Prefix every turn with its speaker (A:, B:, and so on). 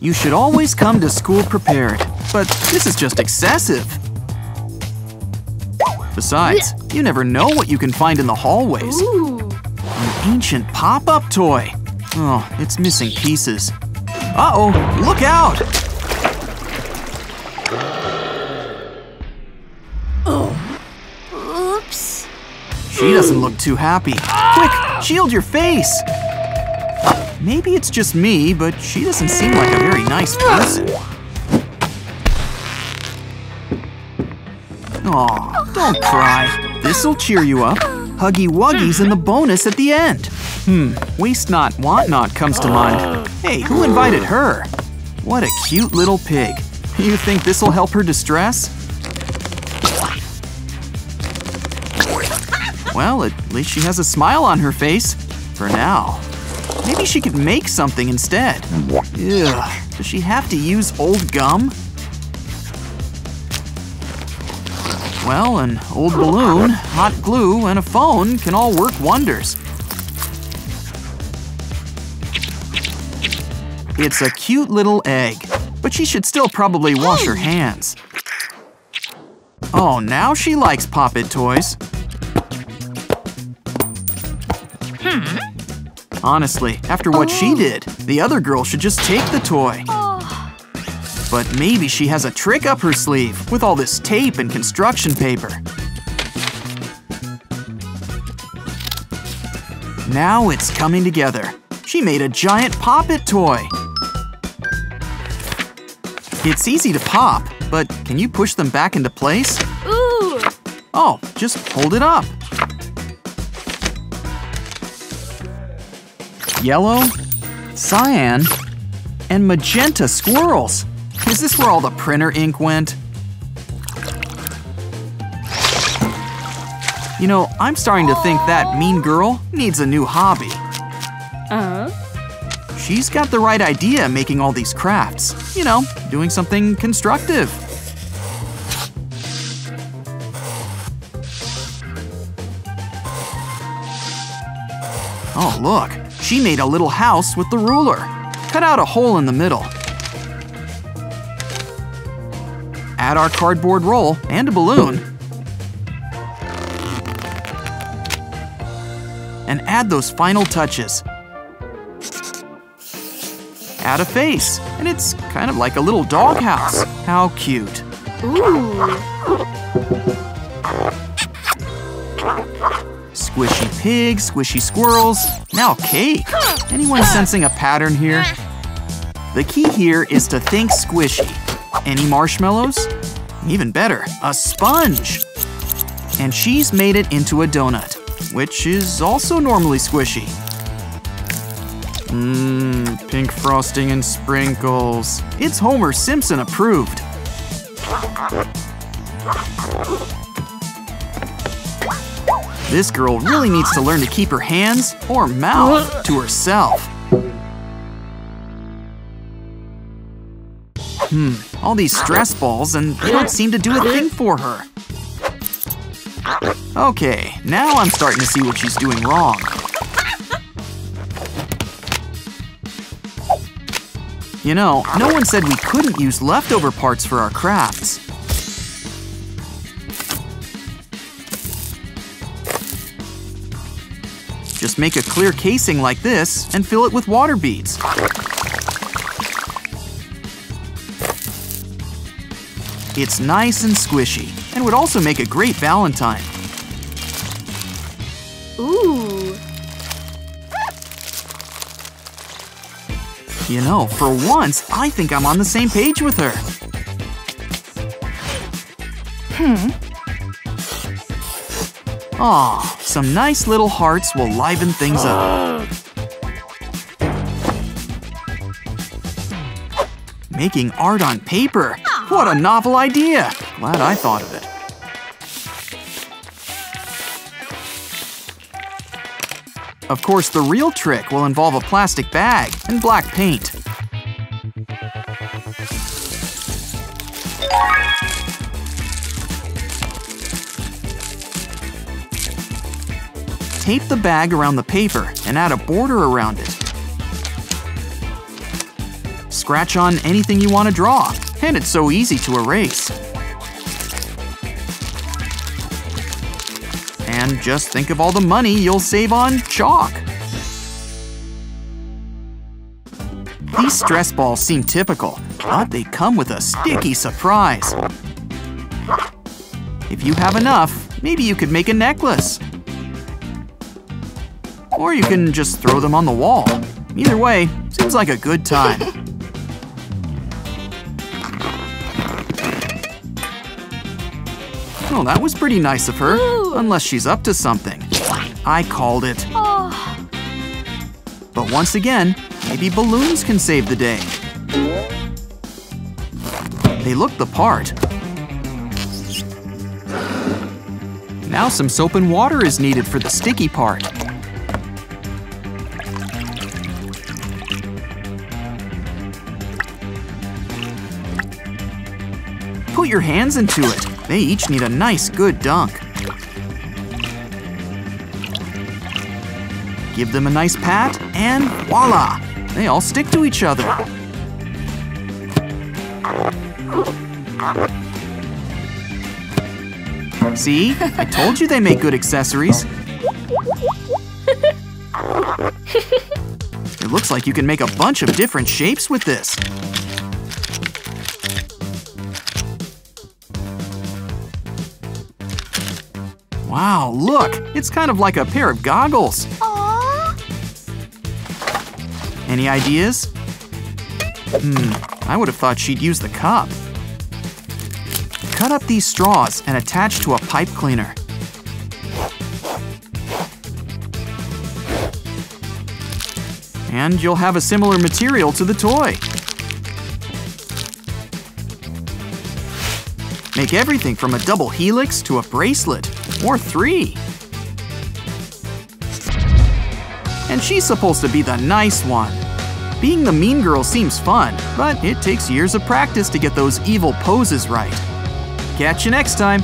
A: You should always come to school prepared, but this is just excessive. Besides, you never know what you can find in the hallways.
B: Ooh.
A: An ancient pop-up toy. Oh, it's missing pieces. Uh-oh, look out!
B: Oh, Oops.
A: She doesn't look too happy. Quick, shield your face! Maybe it's just me, but she doesn't seem like a very nice person. Aw, don't cry. This'll cheer you up. Huggy Wuggy's in the bonus at the end. Hmm, Waste Not, Want Not comes to mind. Hey, who invited her? What a cute little pig. You think this'll help her distress? Well, at least she has a smile on her face. For now. Maybe she could make something instead. Ugh, does she have to use old gum? Well, an old balloon, hot glue, and a phone can all work wonders. It's a cute little egg, but she should still probably wash her hands. Oh, now she likes Pop-It toys. Hmm? Honestly, after what she oh. did, the other girl should just take the toy. Oh. But maybe she has a trick up her sleeve with all this tape and construction paper. Now it's coming together. She made a giant Pop-It toy. It's easy to pop, but can you push them back into place?
B: Ooh.
A: Oh, just hold it up. Yellow, cyan, and magenta squirrels. Is this where all the printer ink went? You know, I'm starting to think that mean girl needs a new hobby.
B: Uh. huh?
A: She's got the right idea making all these crafts. You know, doing something constructive. Oh, look. She made a little house with the ruler. Cut out a hole in the middle. Add our cardboard roll and a balloon. And add those final touches. Add a face, and it's kind of like a little doghouse. How cute.
B: Ooh.
A: Squishy pigs, squishy squirrels, now cake. Anyone sensing a pattern here? The key here is to think squishy. Any marshmallows? Even better, a sponge. And she's made it into a donut, which is also normally squishy. Mmm, pink frosting and sprinkles. It's Homer Simpson approved. This girl really needs to learn to keep her hands or mouth to herself. Hmm, all these stress balls and they don't seem to do a thing for her. Okay, now I'm starting to see what she's doing wrong. You know, no one said we couldn't use leftover parts for our crafts. Just make a clear casing like this and fill it with water beads. It's nice and squishy and would also make a great valentine.
B: Ooh.
A: You know, for once, I think I'm on the same page with her.
B: Hmm.
A: Aw, some nice little hearts will liven things up. Making art on paper. What a novel idea. Glad I thought of it. Of course, the real trick will involve a plastic bag and black paint. Tape the bag around the paper and add a border around it. scratch on anything you want to draw, and it's so easy to erase. And just think of all the money you'll save on chalk. These stress balls seem typical, but they come with a sticky surprise. If you have enough, maybe you could make a necklace. Or you can just throw them on the wall. Either way, seems like a good time. Oh, that was pretty nice of her.
B: Ooh.
A: Unless she's up to something. I called it.
B: Oh.
A: But once again, maybe balloons can save the day. They look the part. Now some soap and water is needed for the sticky part. Put your hands into it. They each need a nice good dunk. Give them a nice pat, and voila! They all stick to each other. See? I told you they make good accessories. It looks like you can make a bunch of different shapes with this. Wow, look! It's kind of like a pair of goggles. Any ideas? Hmm, I would have thought she'd use the cup. Cut up these straws and attach to a pipe cleaner. And you'll have a similar material to the toy. Make everything from a double helix to a bracelet, or three. And she's supposed to be the nice one. Being the mean girl seems fun, but it takes years of practice to get those evil poses right. Catch you next time.